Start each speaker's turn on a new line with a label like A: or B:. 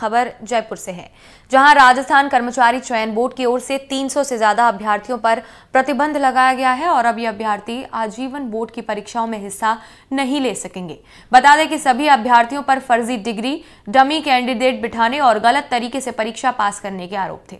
A: खबर जयपुर से है। जहाँ राजस्थान कर्मचारी चयन बोर्ड की ओर से 300 से ज़्यादा अभ्यर्थियों पर प्रतिबंध लगाया गया है और अब ये अभ्यर्थी आजीवन बोर्ड की परीक्षाओं में हिस्सा नहीं ले सकेंगे। बता दें कि सभी अभ्यर्थियों पर फर्जी डिग्री, डमी कैंडिडेट बिठाने और गलत तरीके से परीक्षा पास करने के आरोप थे।